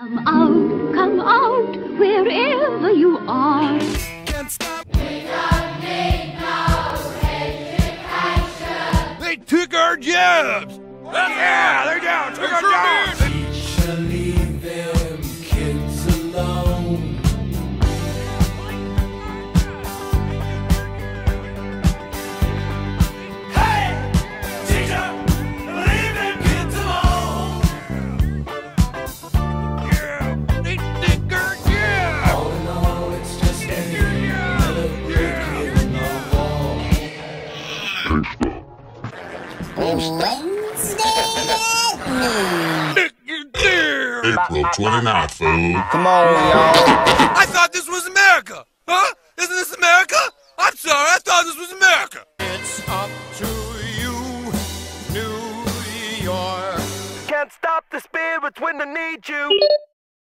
Come out, come out, wherever you are. Can't stop. We don't need no education. They took our jobs. Yeah, they're down. Took our jobs. April 29th, fool. Come on, y'all. I thought this was America. Huh? Isn't this America? I'm sorry, I thought this was America. It's up to you, New York. Can't stop the spirits when they need you.